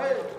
Hey!